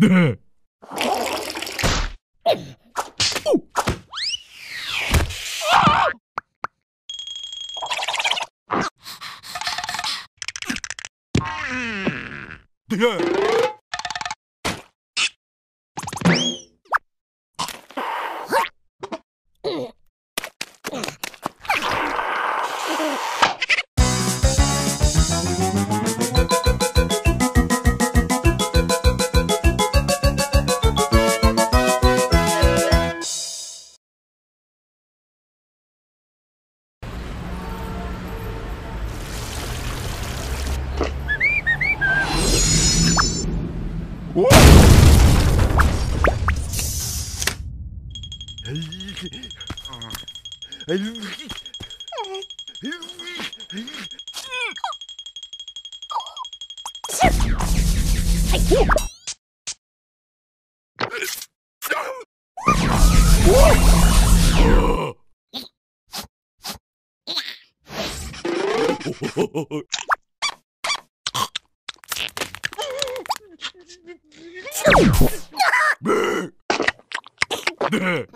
네. 네. 네.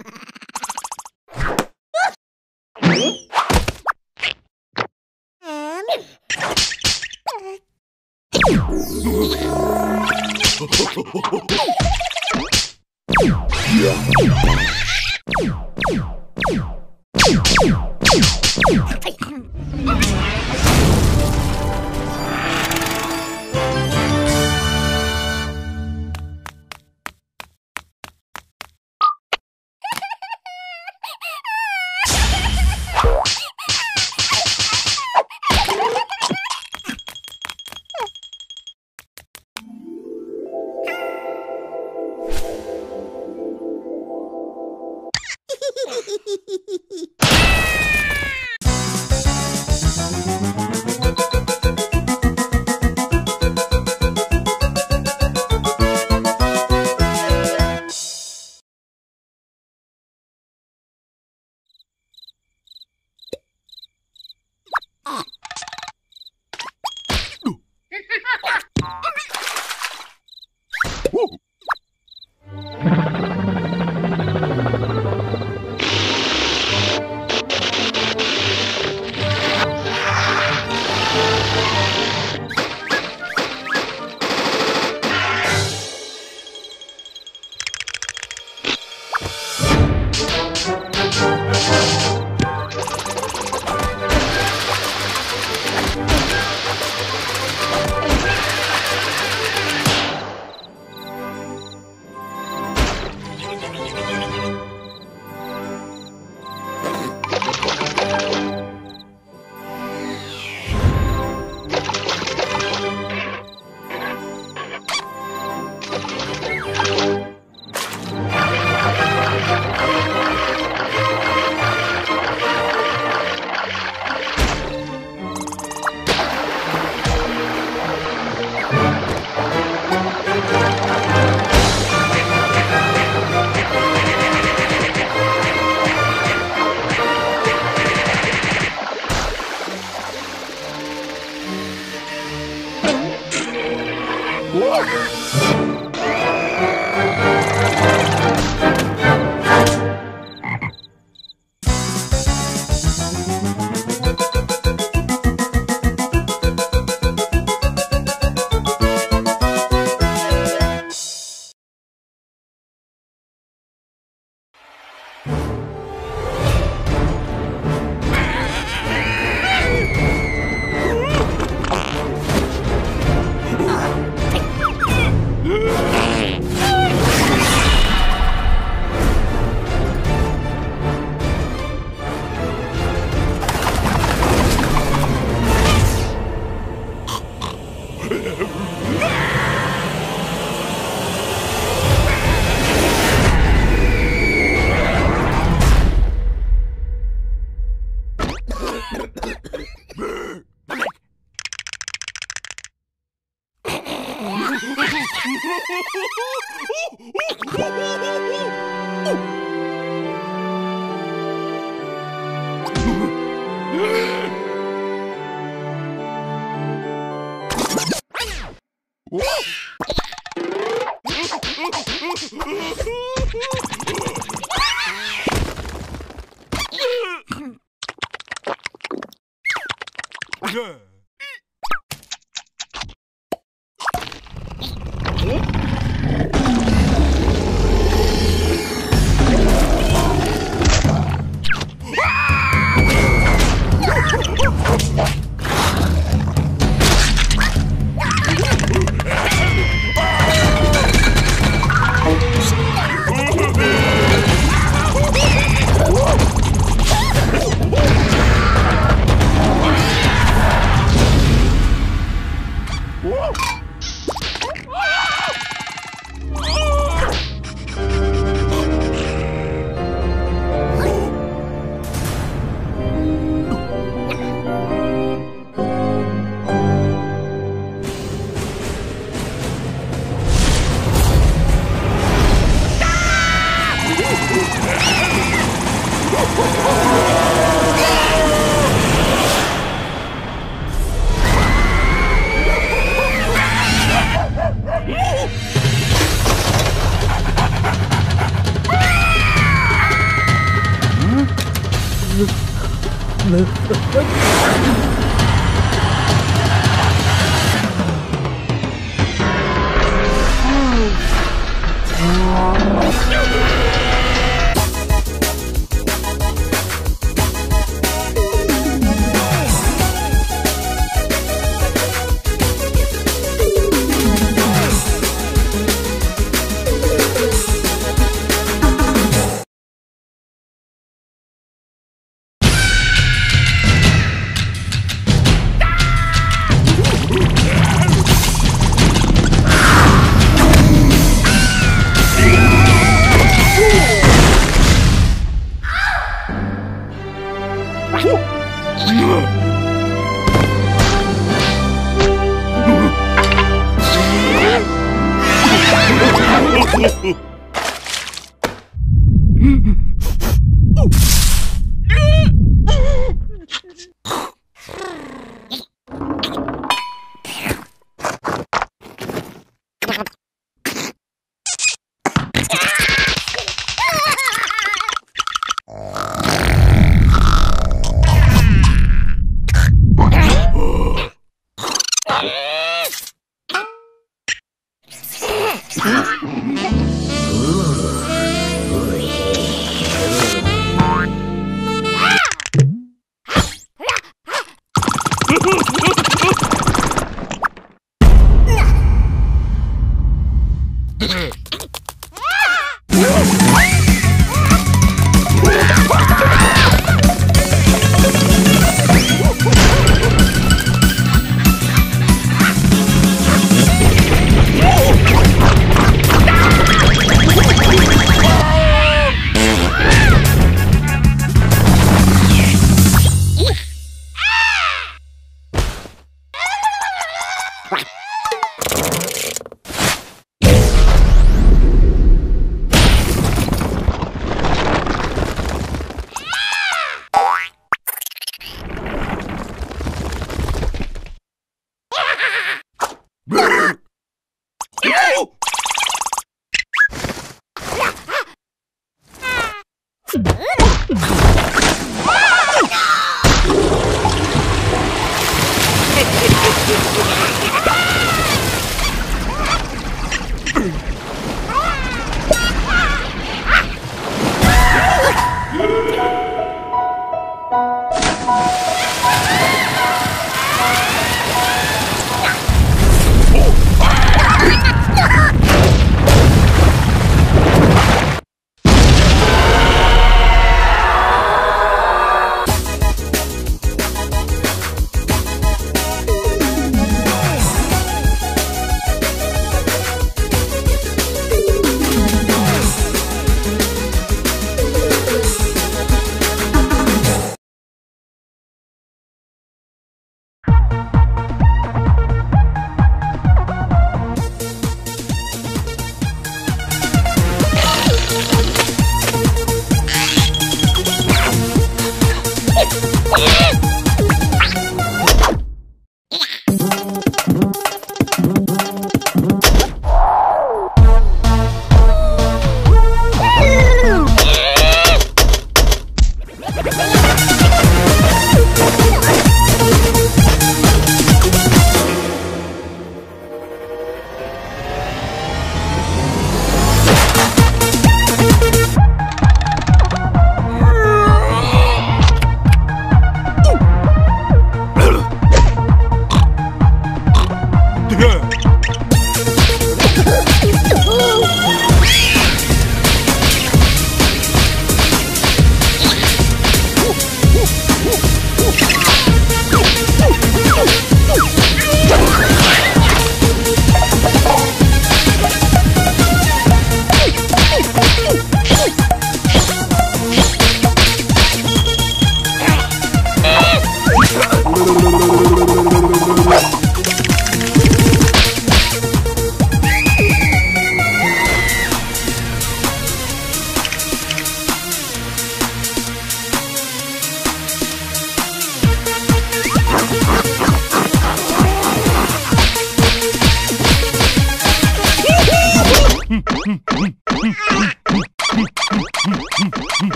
Hmm, hmm,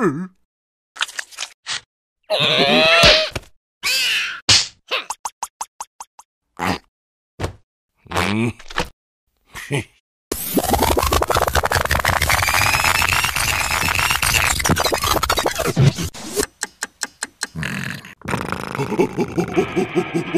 Mm-hmm. ハハハハ!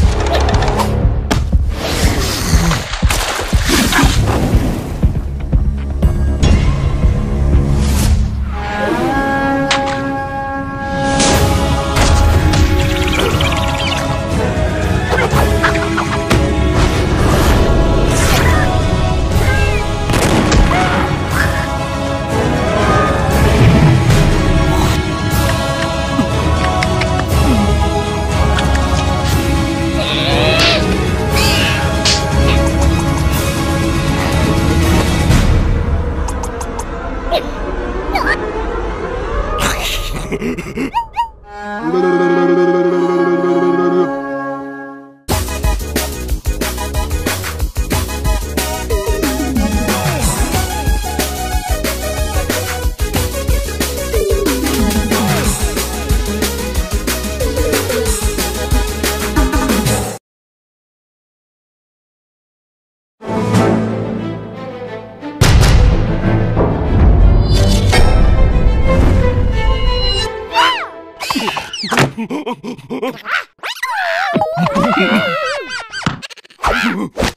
あ!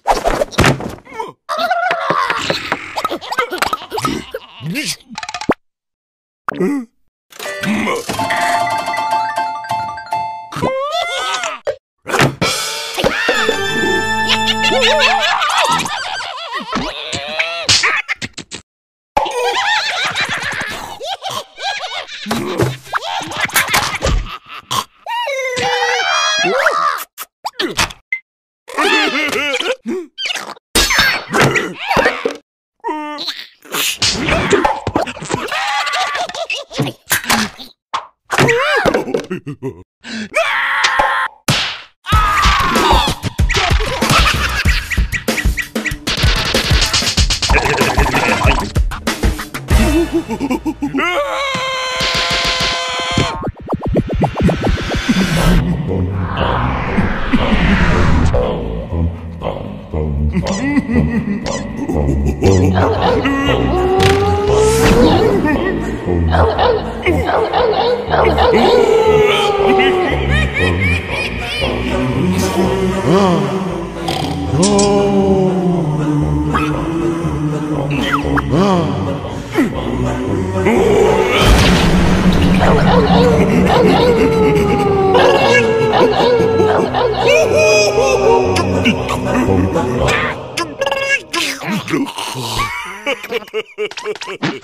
Ha ha ha!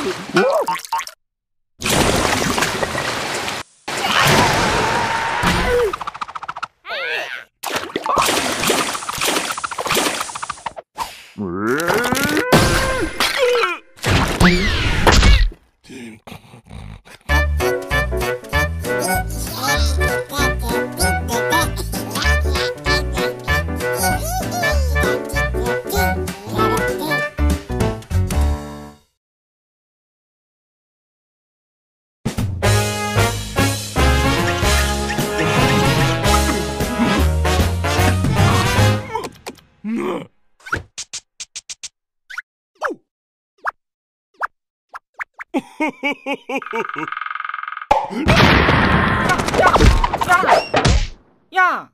Woo! 야! 야!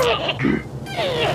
Oh!